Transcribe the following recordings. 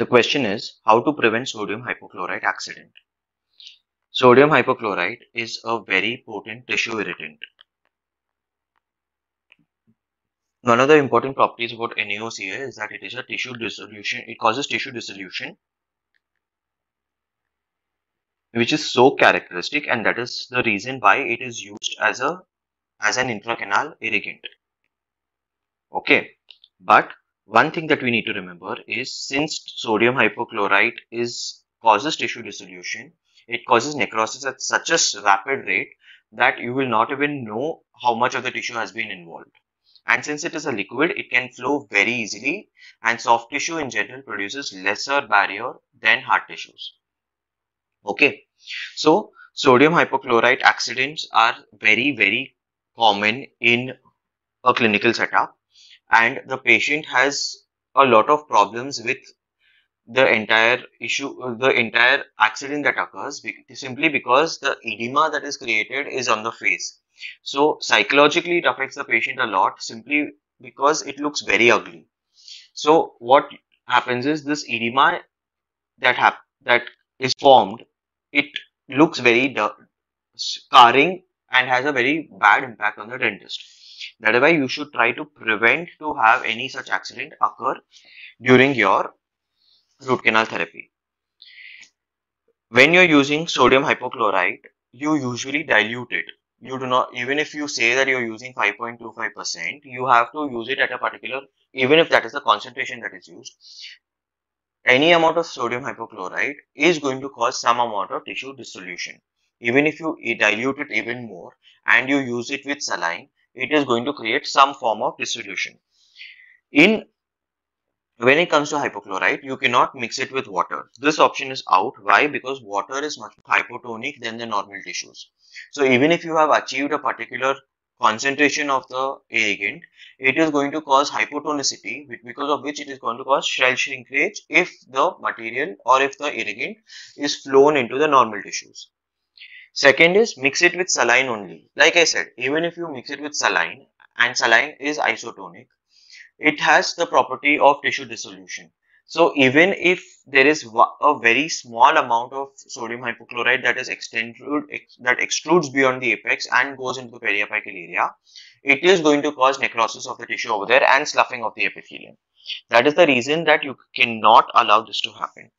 The question is how to prevent sodium hypochlorite accident. Sodium hypochlorite is a very potent tissue irritant. One of the important properties about NaOCl is that it is a tissue dissolution, it causes tissue dissolution which is so characteristic and that is the reason why it is used as a as an intracanal irrigant. Okay, but one thing that we need to remember is since sodium hypochlorite is causes tissue dissolution, it causes necrosis at such a rapid rate that you will not even know how much of the tissue has been involved. And since it is a liquid, it can flow very easily and soft tissue in general produces lesser barrier than hard tissues. Okay, so sodium hypochlorite accidents are very, very common in a clinical setup and the patient has a lot of problems with the entire issue, uh, the entire accident that occurs simply because the edema that is created is on the face. So psychologically it affects the patient a lot simply because it looks very ugly. So what happens is this edema that hap that is formed it looks very scarring and has a very bad impact on the dentist. That is why you should try to prevent to have any such accident occur during your root canal therapy. When you're using sodium hypochlorite, you usually dilute it. You do not, even if you say that you're using 5.25%, you have to use it at a particular, even if that is the concentration that is used, any amount of sodium hypochlorite is going to cause some amount of tissue dissolution. Even if you dilute it even more and you use it with saline, it is going to create some form of dissolution. In when it comes to hypochlorite, you cannot mix it with water. This option is out. Why? Because water is much hypotonic than the normal tissues. So even if you have achieved a particular concentration of the irrigant, it is going to cause hypotonicity because of which it is going to cause shell shrinkage if the material or if the irrigant is flown into the normal tissues. Second is mix it with saline only. Like I said, even if you mix it with saline and saline is isotonic, it has the property of tissue dissolution. So even if there is a very small amount of sodium hypochlorite that is extended, that extrudes beyond the apex and goes into the periapical area, it is going to cause necrosis of the tissue over there and sloughing of the epithelium. That is the reason that you cannot allow this to happen.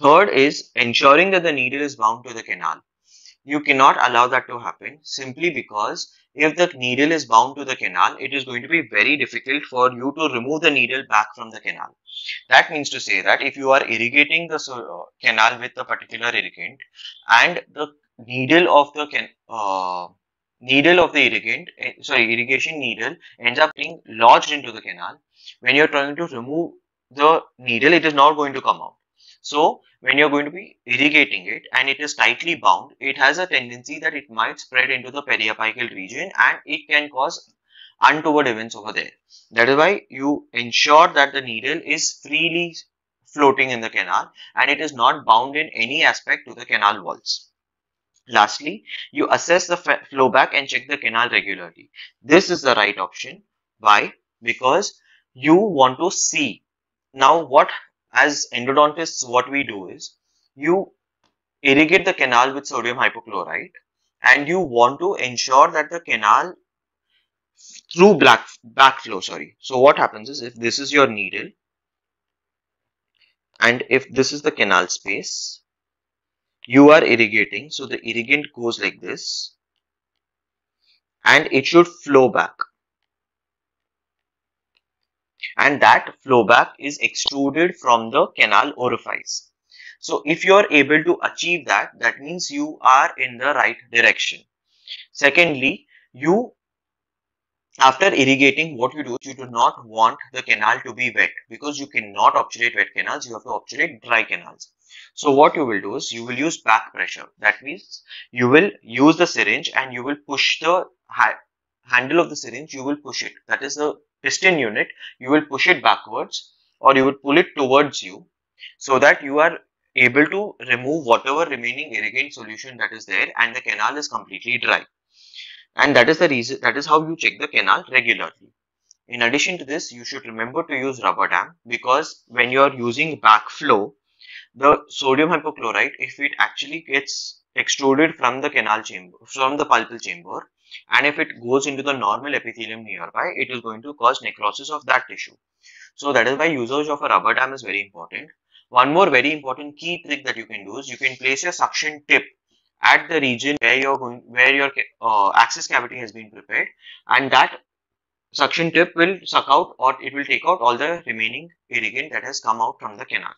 Third is ensuring that the needle is bound to the canal. You cannot allow that to happen simply because if the needle is bound to the canal, it is going to be very difficult for you to remove the needle back from the canal. That means to say that if you are irrigating the uh, canal with a particular irrigant and the needle of the can, uh, needle of the irrigant, eh, sorry, irrigation needle ends up being lodged into the canal, when you are trying to remove the needle, it is not going to come out. So when you're going to be irrigating it and it is tightly bound, it has a tendency that it might spread into the periapical region and it can cause untoward events over there. That is why you ensure that the needle is freely floating in the canal and it is not bound in any aspect to the canal walls. Lastly, you assess the flow back and check the canal regularly. This is the right option. Why? Because you want to see. Now what as endodontists, what we do is you irrigate the canal with sodium hypochlorite and you want to ensure that the canal through black backflow sorry. So what happens is if this is your needle and if this is the canal space you are irrigating so the irrigant goes like this and it should flow back and that flowback is extruded from the canal orifice. So if you are able to achieve that, that means you are in the right direction. Secondly, you after irrigating what you do you do not want the canal to be wet because you cannot obturate wet canals you have to obturate dry canals so what you will do is you will use back pressure that means you will use the syringe and you will push the handle of the syringe you will push it that is the piston unit, you will push it backwards or you will pull it towards you so that you are able to remove whatever remaining irrigant solution that is there and the canal is completely dry. And that is the reason, that is how you check the canal regularly. In addition to this, you should remember to use rubber dam because when you're using backflow, the sodium hypochlorite, if it actually gets extruded from the canal chamber, from the pulpal chamber, and if it goes into the normal epithelium nearby, it is going to cause necrosis of that tissue. So that is why usage of a rubber dam is very important. One more very important key trick that you can do is you can place your suction tip at the region where you're going, where your uh, access cavity has been prepared, and that suction tip will suck out or it will take out all the remaining irrigant that has come out from the canal.